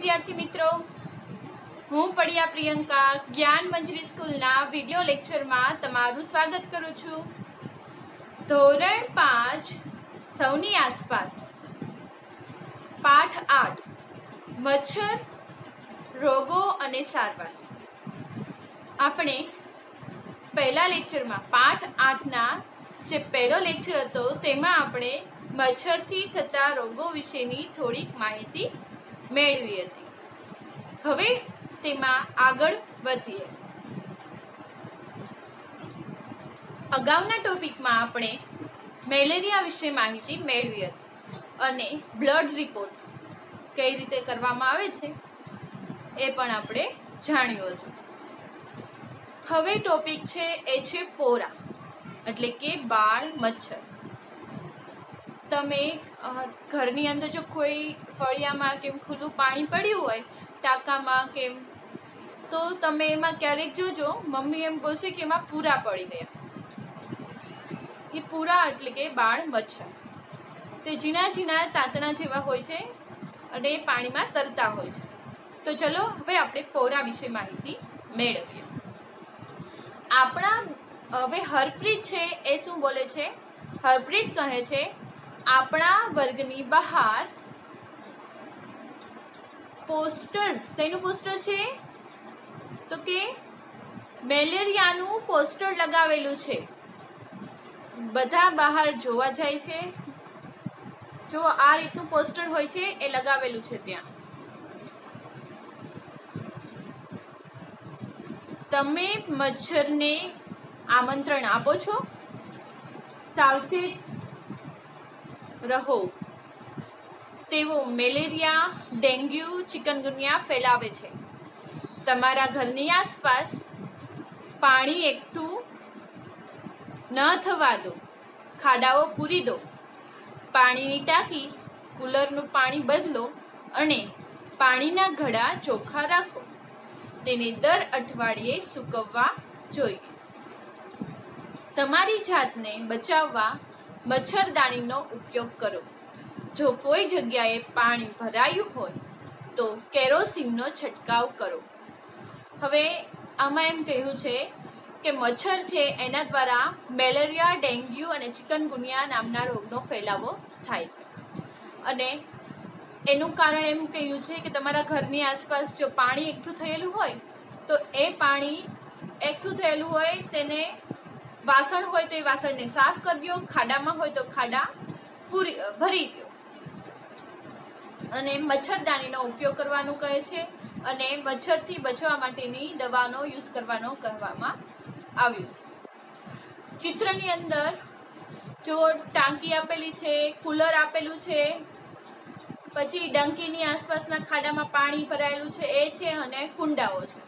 વિદ્યાર્થી મિત્રો, હું પડિયા પ્રિયંકા જ્ઞાન મંજરી સ્કૂલના વીડિયો લેક્ચરમાં તમારું સ્વાગત કરું છું. ધોરણ પાંચ, સૌની આસપાસ. પાઠ આઠ, મચ્છર, રોગો અને સારવાર. આપણે પહેલા લેક્ચરમાં પાઠ આઠના જે પહેલો લેક્ચર હતો, તેમાં આપણે મચ્છરથી થતા રોગો વિશેની થોડીક માહિતી મેળવી હતી. હવે તેમાં આગળ વધીએ. અગાઉના ટોપિકમાં આપણે મેલેરિયા વિશે માહિતી મેળવી હતી અને બ્લડ રિપોર્ટ કઈ રીતે કરવામાં આવે છે એ પણ આપણે જાણ્યું હતું. હવે ટોપિક છે એ છે પોરા, એટલે કે બાળ મચ્છર. તમે ઘરની અંદર જો કોઈ ફળિયામાં કેમ ખુલ્લું પાણી પડ્યું હોય, ટાંકામાં કેમ, તો તમે એમાં ક્યારેક જોજો, મમ્મી એમ બોલશે કે એમાં પૂરા પડી ગયા. એ પૂરા એટલે કે બાળ મચ્છર. તે ઝીણા ઝીણા તાંતણા જેવા હોય છે અને એ પાણીમાં તરતા હોય છે. તો ચલો, હવે આપણે પોરા વિશે માહિતી મેળવીએ. આપણા, હવે હરપ્રીત છે એ શું બોલે છે? હરપ્રીત કહે છે આપણા વર્ગની બહાર પોસ્ટર, શેનું પોસ્ટર છે? તો કે મેલેરિયાનું પોસ્ટર લગાવેલું છે. બધા બહાર જોવા જાય છે. જો આ રીતનું પોસ્ટર હોય છે, એ લગાવેલું છે ત્યાં. તમે મચ્છરને આમંત્રણ આપો છો? સાવચેત રહો. તેઓ મેલેરિયા, ડેન્ગ્યુ, ચિકનગુનિયા ફેલાવે છે. તમારા ઘરની આસપાસ પાણી એકઠું ન થવા દો. ખાડાઓ પૂરી દો. પાણીની ટાંકી, કુલરનું પાણી બદલો અને પાણીના ઘડા ચોખ્ખા રાખો. તેને દર અઠવાડિયે સૂકવવા જોઈએ. તમારી જાતને બચાવવા મચ્છરદાનીનો ઉપયોગ કરો. જો કોઈ જગ્યાએ પાણી ભરાયું હોય, તો કેરોસીનનો છંટકાવ કરો. હવે આમાં એમ કહ્યું છે કે મચ્છર છે એના દ્વારા મેલેરિયા, ડેન્ગ્યુ અને ચિકનગુનિયા નામના રોગનો ફેલાવો થાય છે. અને એનું કારણ એમ કહ્યું છે કે તમારા ઘરની આસપાસ જો પાણી એકઠું થયેલું હોય, તો એ પાણી એકઠું થયેલું હોય, તેને વાસણ હોય તો એ વાસણને સાફ કરી દો ખાડામાં હોય તો ખાડા પૂરી ભરી દો. અને મચ્છરદાનીનો ઉપયોગ કરવાનું કહે છે અને મચ્છરથી બચવા માટેની દવાનો યુઝ કરવાનો કહેવામાં આવ્યું છે. ચિત્રની અંદર જો ટાંકી આપેલી છે, કુલર આપેલું છે, પછી ડંકીની આસપાસના ખાડામાં પાણી ભરાયેલું છે, એ છે અને કુંડાઓ છે.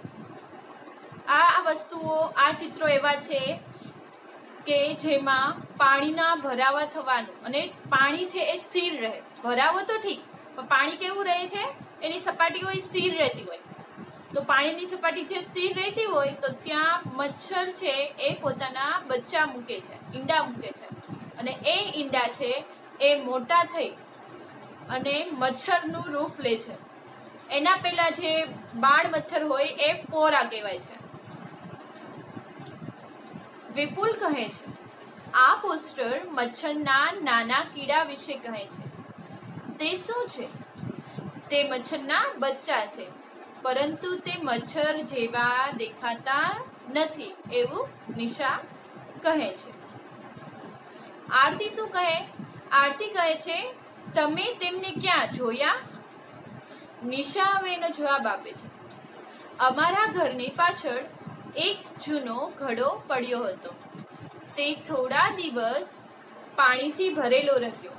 આ વસ્તુઓ, આ ચિત્રો એવા છે કે જેમાં પાણીના ભરાવા થવાનું અને પાણી છે એ સ્થિર રહે. ભરાવો તો ઠીક, પણ પાણી કેવું રહે છે? એની સપાટી હોય સ્થિર રહેતી હોય. તો પાણીની સપાટી જે સ્થિર રહેતી હોય તો ત્યાં મચ્છર છે એ પોતાના બચ્ચા મૂકે છે, ઈંડા મૂકે છે. અને એ ઈંડા છે એ મોટા થઈ અને મચ્છરનું રૂપ લે છે. એના પહેલાં જે બાળ મચ્છર હોય એ પોરા કહેવાય છે. વિપુલ કહે છે, આ પોસ્ટર મચ્છરના નાના કીડા વિશે કહે છે. તે શું છે? તે મચ્છરના બચ્ચા છે, પરંતુ તે મચ્છર જેવા દેખાતા નથી એવું નિશા કહે છે. આરતી શું કહે? આરતી કહે છે, તમે તેમને ક્યાં જોયા? નિશા હવે એનો જવાબ આપે છે, અમારા ઘરની પાછળ એક જૂનો ઘડો પડ્યો હતો. તે થોડા દિવસ પાણીથી ભરેલો રહ્યો.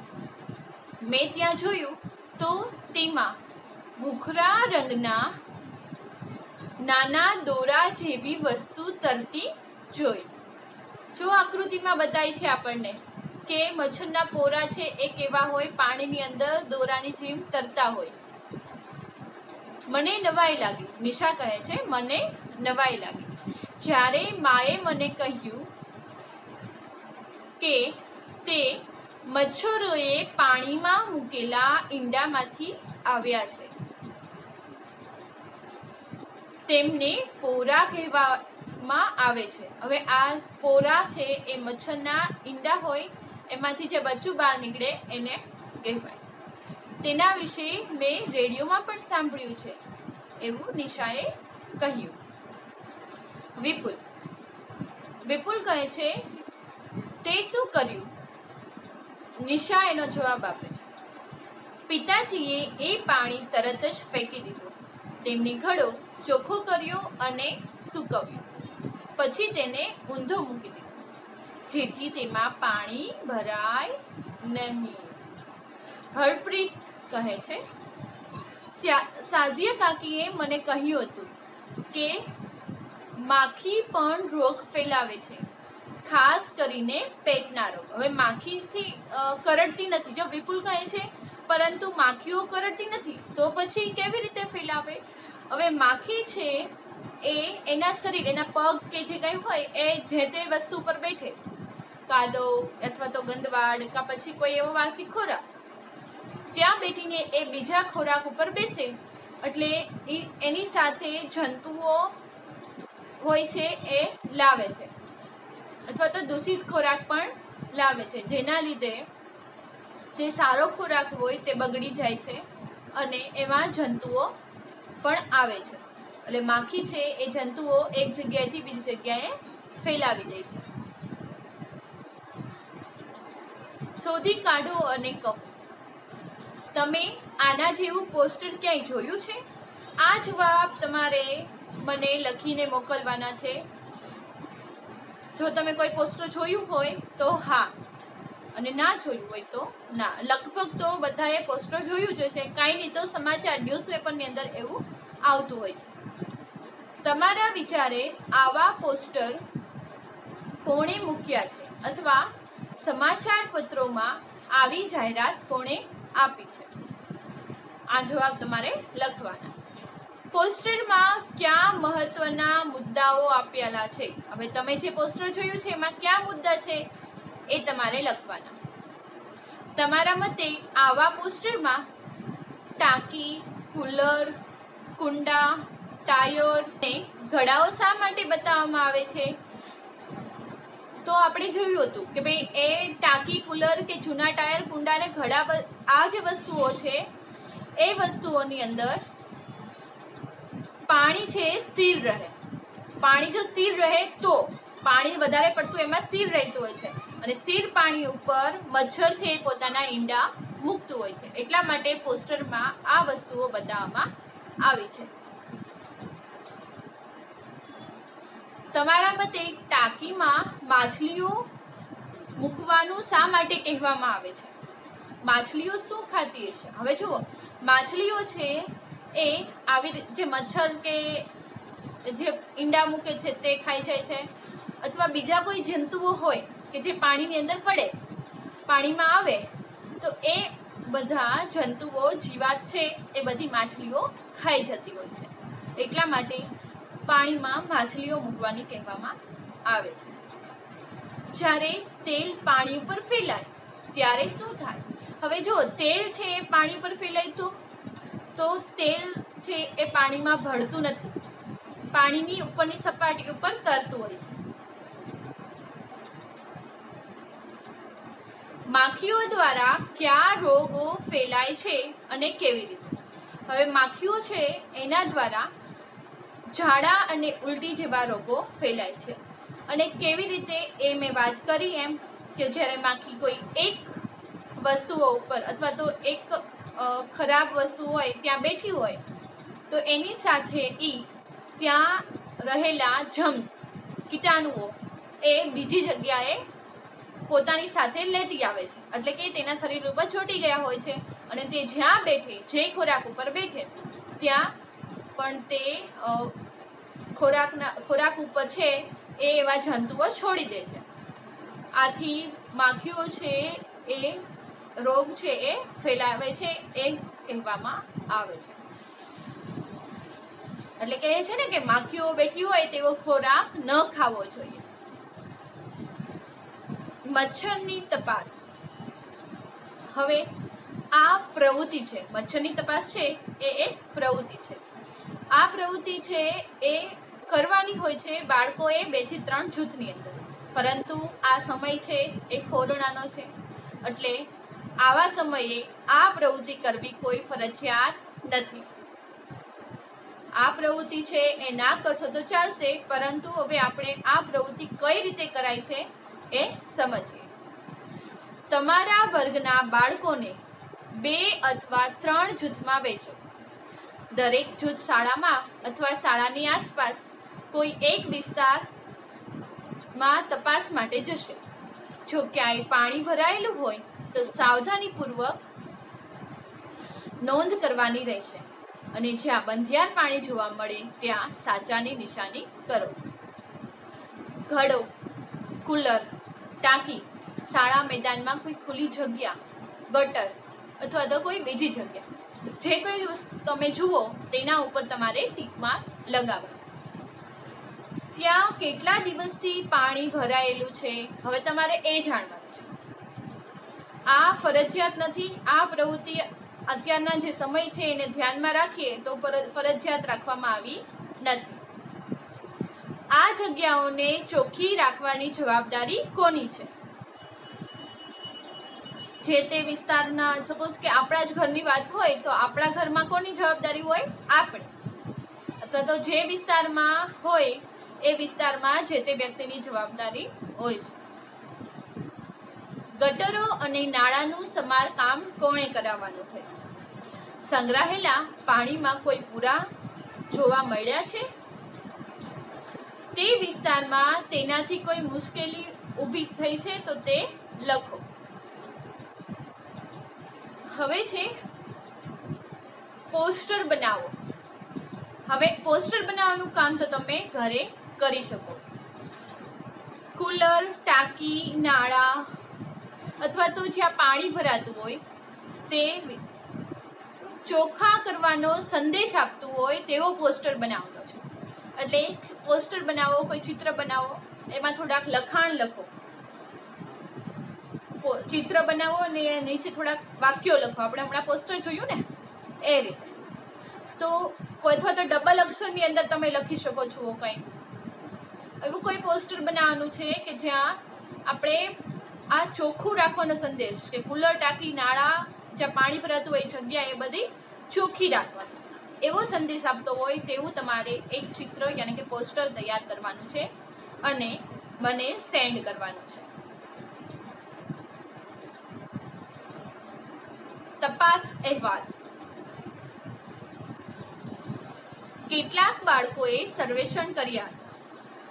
મેં ત્યાં જોયું તો તેમાં ભૂખરા રંગના નાના દોરા જેવી વસ્તુ તરતી જોઈ. જો આકૃતિમાં બતાય છે આપણને કે મચ્છરના પોરા છે એ કેવા હોય, પાણીની અંદર દોરાની જેમ તરતા હોય. મને નવાઈ લાગી નિશા કહે છે, મને નવાઈ લાગી જ્યારે માએ મને કહ્યું કે તે મચ્છરોએ પાણીમાં મૂકેલા ઈંડામાંથી આવ્યા છે. તેમને પોરા કહેવામાં આવે છે. હવે આ પોરા છે એ મચ્છરના ઈંડા હોય, એમાંથી જે બચ્ચું બહાર નીકળે એને કહેવાય. તેના વિશે મેં રેડિયોમાં પણ સાંભળ્યું છે, એવું નિશાએ કહ્યું. વિપુલ. વિપુલ કહે છે, તે શું કર્યું? નિશા એનો જવાબ આપે છે. પિતાજીએ એ પાણી તરત જ ફેંકી દીધું. તેમની ઘડો ચોખ્ખો કર્યો અને સૂકવ્યો. પછી તેને ઊંધો મૂકી દીધો. જેથી તેમાં પાણી ભરાય નહીં. હરપ્રીત કહે છે સાઝિયા કાકીએ મને કહ્યું હતું કે માખી પણ રોગ ફેલાવે છે. ખાસ કરીને પેટના રોગ. હવે માખીથી કરડતી નથી. જો વિપુલ કહે છે, પરંતુ માખીઓ કરડતી નથી, તો પછી કેવી રીતે ફેલાવે? હવે માખી છે એ એના શરીર, એના પગ કે જે કંઈ હોય, એ જે તે વસ્તુ પર બેઠે. કાદો અથવા તો ગંદવાડ કા પછી કોઈ એવો વાસી ખોરાક. ત્યાં બેઠીને એ બીજા ખોરાક ઉપર બેસે. એટલે એની સાથે જંતુઓ હોય છે એ લાવે છે. અથવા તો દૂષિત ખોરાક પણ લાવે છે. જેના લીધે જે સારો ખોરાક હોય તે બગડી જાય છે અને એમાં જંતુઓ પણ આવે છે. એટલે માખી છે એ જંતુઓ એક જગ્યાએથી બીજી જગ્યાએ ફેલાવી દે છે. શોધી કાઢો અને કહો, તમે આના જેવું પોસ્ટર ક્યાંય જોયું છે? આ જવાબ તમારે મને લખીને મોકલવાના છે. જો તમે કોઈ પોસ્ટર જોયું હોય તો હા. અને ના જોયું હોય તો ના. લગભગ તો બધાએ પોસ્ટર જોયું જ છે કાંઈ નહીં તો સમાચાર ન્યૂઝપેપરની અંદર એવું આવતું હોય છે. તમારા વિચારે આવા પોસ્ટર કોણે મૂક્યા છે? અથવા સમાચાર પત્રોમાં આવી જાહેરાત કોણે આપી છે? આ જવાબ તમારે લખવાના. પોસ્ટરમાં ક્યાં મહત્વના મુદ્દાઓ આપેલા છે? હવે તમે જે પોસ્ટર જોયું છે, એમાં ક્યાં મુદ્દા છે, એ તમારે લખવાના. તમારા મતે આવા પોસ્ટરમાં ટાંકી, કુલર, કુંડા, ટાયર ને ઘડાઓ શા માટે બતાવવામાં આવે છે? તો આપણે જોયું હતું કે ભાઈ, એ ટાંકી, કુલર કે જૂના ટાયર, કુંડા ને ઘડા આ જે વસ્તુઓ છે, એ વસ્તુઓની અંદર પાણી છે સ્થિર રહે. પાણી જો સ્થિર રહે તો પાણી વધારે પડતું એમાં સ્થિર રહેતું હોય છે. અને સ્થિર પાણી ઉપર મચ્છર છે એ પોતાના ઈંડા મૂકતું હોય છે. એટલા માટે પોસ્ટરમાં આ વસ્તુઓ બતાવવામાં આવી છે. તમારા મતે ટાંકીમાં માછલીઓ મૂકવાનું શા માટે કહેવામાં આવે છે? માછલીઓ શું ખાતી હશે? હવે જુઓ, માછલીઓ છે એ આવી જે મચ્છર કે જે ઈંડા મૂકે છે તે ખાઈ જાય છે. અથવા બીજા કોઈ જંતુઓ હોય કે જે પાણીની અંદર પડે, પાણીમાં આવે, તો એ બધા જંતુઓ જીવાત છે, એ બધી માછલીઓ ખાઈ જતી હોય છે. એટલા માટે પાણીમાં માછલીઓ મૂકવાની કહેવામાં આવે છે. જ્યારે તેલ પાણી ઉપર ફેલાય, ત્યારે શું થાય? હવે જો તેલ છે એ પાણી પર ફેલાય તો તો તેલ છે એ પાણીમાં ભળતું નથી. પાણીની ઉપરની સપાટી ઉપર તરતું હોય છે. માખીઓ દ્વારા કયા રોગો ફેલાય છે અને કેવી રીતે? હવે માખીઓ છે એના દ્વારા ઝાડા અને ઉલટી જેવા રોગો ફેલાય છે. અને કેવી રીતે એ મેં વાત કરી એમ કે જ્યારે માખી કોઈ એક વસ્તુઓ ઉપર અથવા તો એક ખરાબ વસ્તુ હોય, ત્યાં બેઠી હોય, તો એની સાથે એ ત્યાં રહેલા જમ્સ, કીટાણુઓ એ બીજી જગ્યાએ પોતાની સાથે લેતી આવે છે. એટલે કે તેના શરીર ઉપર ચોટી ગયા હોય છે અને તે જ્યાં બેઠે, જે ખોરાક ઉપર બેઠે, ત્યાં પણ તે ખોરાકના, ખોરાક ઉપર છે એ એવા જંતુઓ છોડી દે છે. આથી માખીઓ છે એ રોગ છે એ ફેલાવે છે એ કહેવામાં આવે છે. એટલે કહે છે ને કે માખીઓ બેઠી હોય તેવો ખોરાક ન ખાવો જોઈએ. મચ્છરની તપાસ. હવે આ પ્રવૃત્તિ છે. મચ્છરની તપાસ છે એ એક પ્રવૃત્તિ છે. આ પ્રવૃત્તિ છે એ કરવાની હોય છે બાળકોએ બેથી ત્રણ જૂથની અંદર. પરંતુ આ સમય છે એ કોરોનાનો છે. એટલે આવા સમયે આ પ્રવૃત્તિ કરવી કોઈ ફરજિયાત નથી. આ પ્રવૃત્તિ છે એ ના કરશો તો ચાલશે, પરંતુ હવે આપણે આ પ્રવૃત્તિ કઈ રીતે કરાય છે એ સમજીએ. તમારા વર્ગના બાળકોને બે અથવા ત્રણ જૂથમાં વહેંચો દરેક જૂથ શાળામાં અથવા શાળાની આસપાસ કોઈ એક વિસ્તારમાં તપાસ માટે જશે. જો ક્યાંય પાણી ભરાયેલું હોય, તો સાવધાનીપૂર્વક નોંધ કરવાની રહેશે. અને જ્યાં બંધિયાર પાણી જોવા મળે, ત્યાં સાચાની નિશાની કરો. ઘડો, કુલર, ટાંકી, શાળા મેદાનમાં કોઈ ખુલ્લી જગ્યા, ગટર અથવા તો કોઈ બીજી જગ્યા. જે કોઈ તમે જુઓ, તેના ઉપર તમારે ટીક લગાવવા ત્યાં કેટલા દિવસથી પાણી ભરાયેલું છે? હવે તમારે એ જાણવાનું છે. આ ફરજિયાત નથી, આ પ્રવૃત્તિ અત્યારના જે સમય છે એને ધ્યાનમાં રાખીએ તો ફરજિયાત રાખવામાં આવી નથી. આ જગ્યાઓને ચોખ્ખી રાખવાની જવાબદારી કોની છે? જે તે વિસ્તારના સપોઝ કે આપણા જ ઘરની વાત હોય તો આપણા ઘરમાં કોની જવાબદારી હોય? આપણે. અથવા તો જે વિસ્તારમાં હોય એ વિસ્તારમાં જે તે વ્યક્તિની જવાબદારી હોય છે. ગટરો અને નાળાનું સમારકામ કોણે કરાવવાનું છે સંગ્રહેલા પાણીમાં કોઈ પૂરા જોવા મળ્યા છે? તે વિસ્તારમાં તેનાથી કોઈ મુશ્કેલી ઊભી થઈ છે તો તે લખો. હવે છે, પોસ્ટર બનાવો. હવે પોસ્ટર બનાવવાનું કામ તો તમે ઘરે કરી શકો. કુલર, ટાંકી, નાળા અથવા તો જ્યાં પાણી ભરાતું હોય તે ચોખ્ખા કરવાનો સંદેશ આપતું હોય તેવો પોસ્ટર બનાવવાનો છે. એટલે પોસ્ટર બનાવો, કોઈ ચિત્ર બનાવો, એમાં થોડાક લખાણ લખો. ચિત્ર બનાવો અને નીચે થોડાક વાક્યો લખો. આપણે હમણાં પોસ્ટર જોયું ને? એ રીતે. તો અથવા તો ડબલ અક્ષરની અંદર તમે લખી શકો છો કંઈ એવું કોઈ પોસ્ટર બનાવવાનું છે કે જ્યાં આપણે આ ચોખ્ખું રાખવાનો સંદેશ કે કુલર, ટાંકી, નાળા, જ્યાં પાણી ભરાતું હોય જગ્યા એ બધી ચોખ્ખી રાખવાની. એવો સંદેશ આપતો હોય તેવું તમારે એક ચિત્ર યાની કે પોસ્ટર તૈયાર કરવાનું છે અને મને સેન્ડ કરવાનું છે. તપાસ અહેવાલ. કેટલાક બાળકોએ સર્વેક્ષણ કર્યા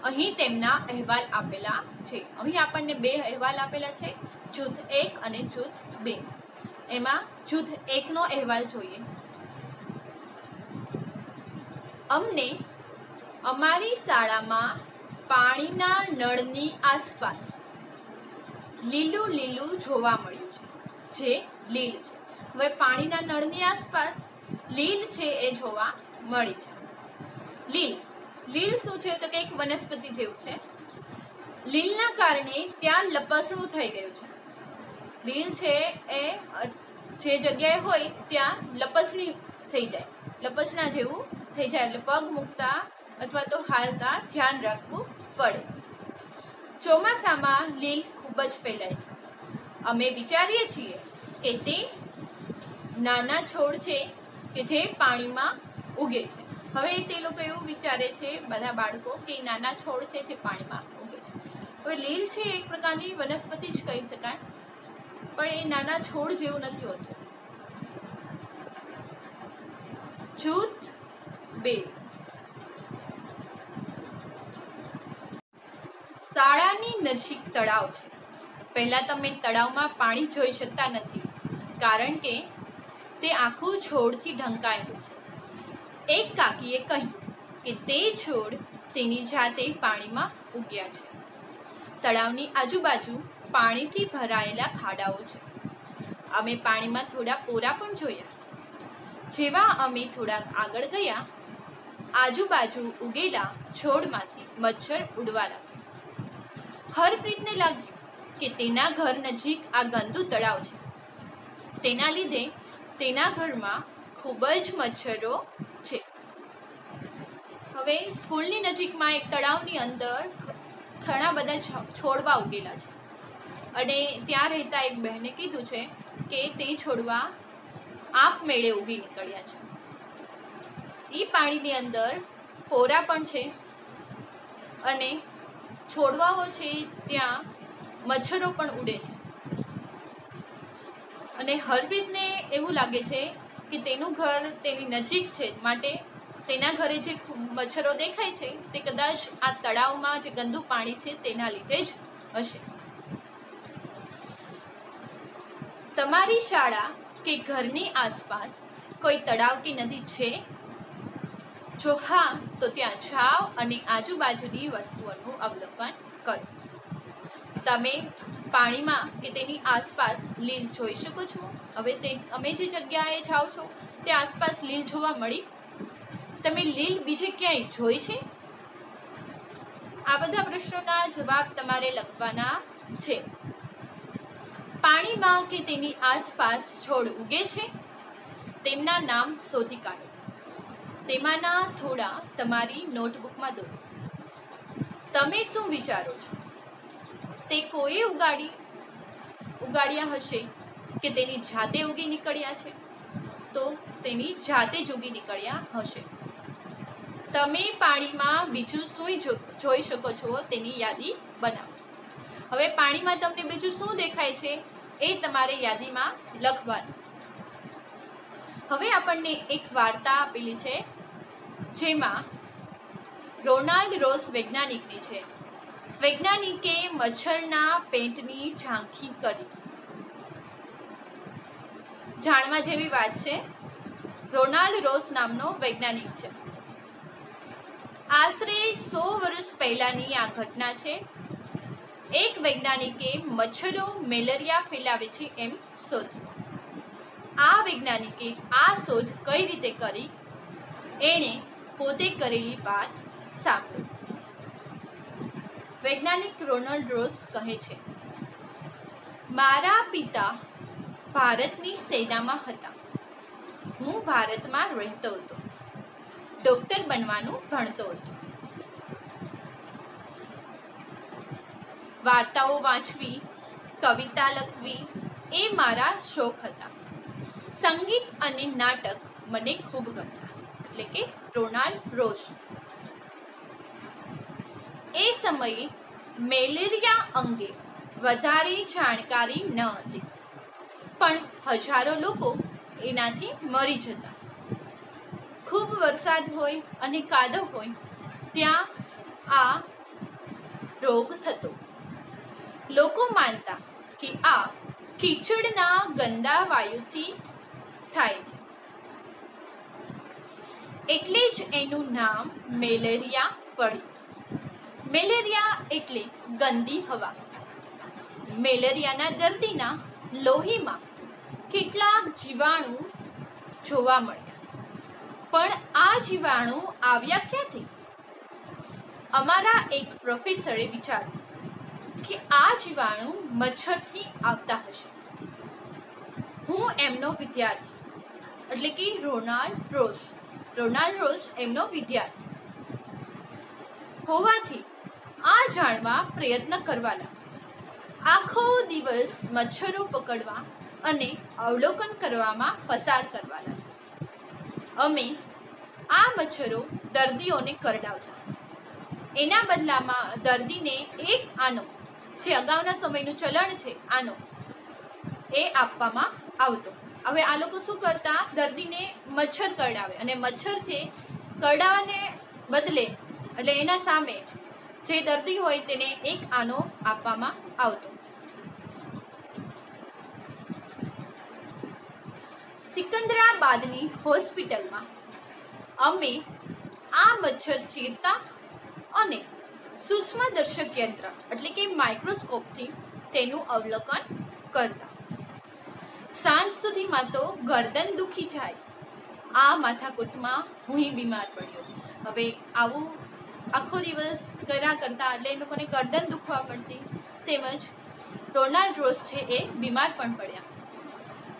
અહીં તેમના અહેવાલ આપેલા છે. અહીં આપણને બે અહેવાલ આપેલા છે, જૂથ એક અને જૂથ બે. એમાં જૂથ એકનો અહેવાલ જોઈએ. અમને અમારી શાળામાં પાણીના નળની આસપાસ લીલું લીલું જોવા મળ્યું છે, જે લીલ છે. હવે પાણીના નળની આસપાસ લીલ છે એ જોવા મળી છે. લીલ. લીલ શું છે તો કે એક વનસ્પતિ જેવું છે. લીલના કારણે ત્યાં લપસણું થઈ ગયું છે. લીલ છે એ, જે જગ્યાએ હોય ત્યાં લપસણી થઈ જાય. લપસણા જેવું થઈ જાય એટલે પગ મૂકતા અથવા તો હાલતા ધ્યાન રાખવું પડે. ચોમાસામાં લીલ ખૂબ જ ફેલાય છે. અમે વિચારીએ છીએ કે તે નાના છોડ છે કે જે પાણીમાં ઉગે છે. હવે તે લોકો એવું વિચારે છે, બધા બાળકો, કે નાના છોડ છે જે પાણીમાં ઉગે છે. હવે લીલ છે એક પ્રકારની વનસ્પતિ જ કહી શકાય, પણ એ નાના છોડ જેવું નથી હોતું. જૂથ બે. શાળાની નજીક તળાવ છે. પહેલા તમે તળાવમાં પાણી જોઈ શકતા નથી, કારણ કે તે આખું છોડથી ઢંકાયેલું એક કાકીએ કહ્યું કે તે છોડ તેની જાતે પાણીમાં ઉગ્યા છે. તળાવની આજુબાજુ પાણીથી ભરાયેલા ખાડાઓ છે. અમે પાણીમાં થોડા પોરા પણ જોયા. જેવા અમે થોડાક આગળ ગયા, આજુબાજુ ઉગેલા છોડમાંથી મચ્છર ઉડવા લાગ્યા. હરપ્રીતને લાગ્યું કે તેના ઘર નજીક આ ગંદુ તળાવ છે. તેના લીધે તેના ઘરમાં ખૂબ જ મચ્છરો છે. હવે સ્કૂલની નજીકમાં એક તળાવની અંદર ઘણા બધા છોડવા ઉગેલા છે. અને ત્યાં રહેતા એક બહેને કીધું છે કે તે છોડવા આપમેળે ઉગી નીકળ્યા છે. એ પાણીની અંદર પોરા પણ છે અને છોડવાઓ છે ત્યાં મચ્છરો પણ ઉડે છે. અને હરપ્રીતને એવું લાગે છે કે તેનું ઘર તેની નજીક છે માટે તેના ઘરે જે મચ્છરો દેખાય છે, તે કદાચ આ તળાવમાં જે ગંદુ પાણી છે તેના લીધે જ હશે. તમારી શાળા કે ઘરની આસપાસ કોઈ તળાવ કે નદી છે? જો હા, તો ત્યાં જાઓ અને આજુબાજુની વસ્તુઓનું અવલોકન કરો. તમે પાણીમાં કે તેની આસપાસ લીલ જોઈ શકો છો? હવે તે અમે જે જગ્યાએ જાઓ છો, તે આસપાસ લીલ જોવા મળી. તમે લીલ બીજે ક્યાંય જોઈ છે? આ બધા પ્રશ્નોના જવાબ તમારે લખવાના છે. પાણીમાં કે તેની આસપાસ છોડ ઉગે છે? તેમના નામ શોધી કાઢો. તેમાંના થોડા તમારી નોટબુકમાં દોરો. તમે શું વિચારો છો? તે કોઈએ ઉગાડી? ઉગાડ્યા હશે? કે તેની જાતે ઉગી નીકળ્યા છે? તો તેની જાતે જ ઉગી નીકળ્યા હશે. તમે પાણીમાં બીજું સુઈ જોઈ શકો છો, તેની યાદી બનાવો. હવે પાણીમાં તમને બીજું શું દેખાય છે એ તમારે યાદીમાં લખવાનું. હવે આપણને એક વાર્તા આપેલી છે, જેમાં રોનાલ્ડ રોસ વૈજ્ઞાનિકની છે. વૈજ્ઞાનિકે મચ્છરના પેટની ઝાંખી કરી. જાણવા જેવી વાત છે. રોનાલ્ડ રોસ નામનો વૈજ્ઞાનિક છે. આશરે સો વર્ષ પહેલાની આ ઘટના છે. એક વૈજ્ઞાનિકે મચ્છરો, મેલેરિયા ફેલાવે છે એમ શોધ્યું. આ વૈજ્ઞાનિકે આ શોધ કઈ રીતે કરી? એણે પોતે કરેલી વાત સાંભળી. વૈજ્ઞાનિક રોનાલ્ડ રોસ કહે છે, મારા પિતા ભારતની સેનામાં હતા. હું ભારતમાં રહેતો હતો. ડોક્ટર બનવાનું ભણતો હતો. વાર્તાઓ વાંચવી, કવિતા લખવી, એ મારા શોખ હતા. સંગીત અને નાટક મને ખૂબ ગમતા, એટલે કે રોનાલ્ડ રોશ એ સમયે મેલેરિયા અંગે વધારે જાણકારી ન હતી. પણ હજારો લોકો એનાથી મરી જતા. ખૂબ વરસાદ હોય અને કાદવ હોય, ત્યાં આ રોગ થતો. લોકો માનતા કે આ કીચડના ગંદા વાયુથી થાય છે. એટલે જ એનું નામ મેલેરિયા પડ્યું. મેલેરિયા એટલે ગંદી હવા. મેલેરિયાના દર્દીના લોહીમાં કેટલાક જીવાણુ જોવા મળ્યા. પણ આ જીવાણુ આવ્યા ક્યાંથી? અમારા એક પ્રોફેસરે વિચાર્યું કે આ જીવાણુ મચ્છરથી આવતા હશે. હું એમનો વિદ્યાર્થી, એટલે કે રોનાલ્ડ રોઝ. રોનાલ્ડ રોઝ એમનો વિદ્યાર્થી. હોવાથી આ જાણવા પ્રયત્ન કરવા લાગ્યો. આખો દિવસ મચ્છરો પકડવા અને અવલોકન કરવામાં પસાર કરવા લાગ્યા. અમે આ મચ્છરો દર્દીઓને કરડાવતા. એના બદલામાં દર્દીને એક આનો, જે અગાઉના સમયનું ચલણ છે, આનો એ આપવામાં આવતો. હવે આ લોકો શું કરતા? દર્દીને મચ્છર કરડાવે. અને મચ્છર છે, કરડાવાને બદલે, એટલે એના સામે જે દર્દી હોય તેને એક આનો આપવામાં આવતો. સિકંદરાબાદની હોસ્પિટલમાં. અમે આ મચ્છર ચીરતા અને સૂક્ષ્મદર્શક યંત્ર, એટલે કે માઇક્રોસ્કોપથી તેનું અવલોકન કરતા. સાંજ સુધીમાં તો ગરદન દુખી જાય. આ માથાકૂટમાં હું બીમાર પડ્યો. હવે આવું આખો દિવસ કર્યા કરતા એટલે એ લોકોને ગરદન દુખવા પડતી તેમજ રોનાલ્ડ રોસ છે એ બીમાર પણ પડ્યા.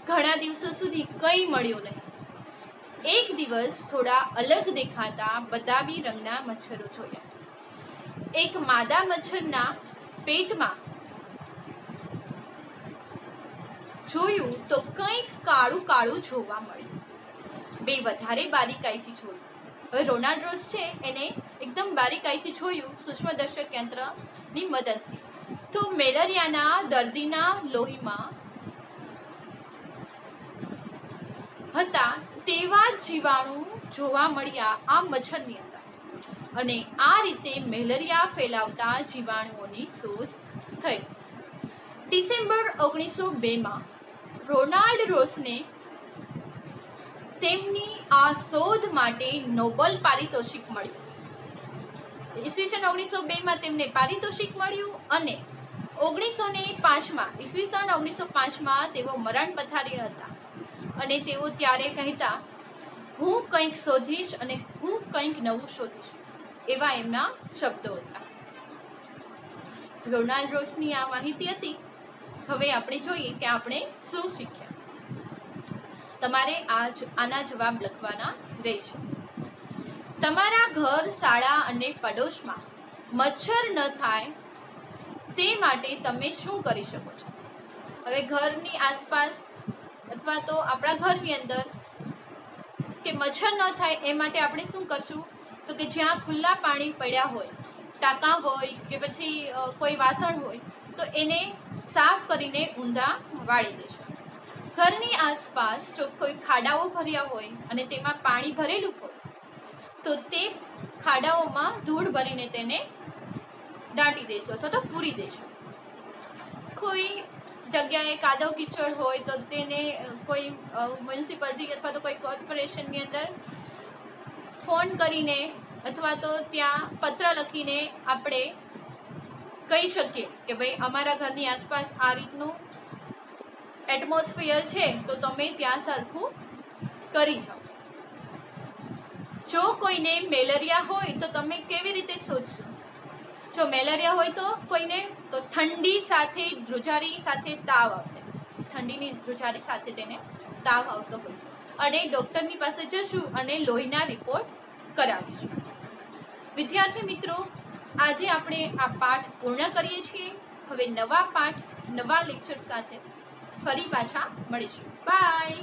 ઘણા દિવસો સુધી કંઈ મળ્યું નહીં. એક દિવસ થોડા અલગ દેખાતા બદામી રંગના મચ્છરો જોયા. એક માદા મચ્છરના પેટમાં જોયું તો કંઈક કાળું કાળું જોવા મળ્યું. બે વધારે બારીકાઈથી જોયું. રોનાલ્ડ રોસ છે એને એકદમ બારીકાઈથી જોયું સૂક્ષ્મદર્શક યંત્રની મદદથી. તો મેલેરિયાના દર્દીના લોહીમાં હતા, તેવા જીવાણુ જોવા મળ્યા આ મચ્છરની અંદર. અને આ રીતે મેલેરિયા ફેલાવતા જીવાણુઓની શોધ થઈ. ડિસેમ્બર ઓગણીસો બેમાં રોનાલ્ડ રોસને તેમની આ શોધ માટે નોબલ પારિતોષિક મળ્યું. ઈસવીસન ઓગણીસો બેમાં તેમને પારિતોષિક મળ્યું અને ઓગણીસો ને પાંચમાં, ઈસવીસન ઓગણીસો પાંચમાં તેઓ મરણ પથારી હતા. અને તેઓ ત્યારે કહેતા, હું કંઈક શોધીશ અને હું કંઈક નવું શોધીશ. એવા એમના શબ્દો હતા. રોનાલ્ડ રોસની આ માહિતી હતી. હવે આપણે જોઈએ કે આપણે શું શીખ્યા. તમારે આજ આના જવાબ લખવાના રહેશે. તમારા ઘર, શાળા અને પડોશમાં મચ્છર ન થાય તે માટે તમે શું કરી શકો છો? હવે ઘરની આસપાસ અથવા તો આપણા ઘરની અંદર કે મચ્છર ન થાય એ માટે આપણે શું કરશું? તો કે જ્યાં ખુલ્લા પાણી પડ્યા હોય, ટાંકા હોય કે પછી કોઈ વાસણ હોય, તો એને સાફ કરીને ઊંધા વાળી દેશું. ઘરની આસપાસ જો કોઈ ખાડાઓ ભર્યા હોય અને તેમાં પાણી ભરેલું હોય, તો તે ખાડાઓમાં ધૂળ ભરીને તેને દાટી દેશો અથવા તો પૂરી દેશો. કોઈ જગ્યાએ કાદવ કીચડ હોય તો તેને કોઈ મ્યુનિસિપાલિટી અથવા તો કોઈ કોર્પોરેશનની અંદર ફોન કરીને અથવા તો ત્યાં પત્ર લખીને આપણે કહી શકીએ કે ભાઈ અમારા ઘરની આસપાસ આ રીતનું એટમોસ્ફિયર છે, તો તમે ત્યાં સરખું કરી જાઓ. જો કોઈને મેલેરિયા હોય તો તમે કેવી રીતે સોચશો જો મેલેરિયા હોય તો કોઈને, તો ઠંડી સાથે ધ્રુજારી સાથે તાવ આવશે. ઠંડીની ધ્રુજારી સાથે તેને તાવ આવતો હોય છે. અને ડૉક્ટરની પાસે જશું અને લોહીના રિપોર્ટ કરાવીશું. વિદ્યાર્થી મિત્રો, આજે આપણે આ પાઠ પૂર્ણ કરીએ છીએ. હવે નવા પાઠ, નવા લેક્ચર સાથે ફરી પાછા મળીશું. બાય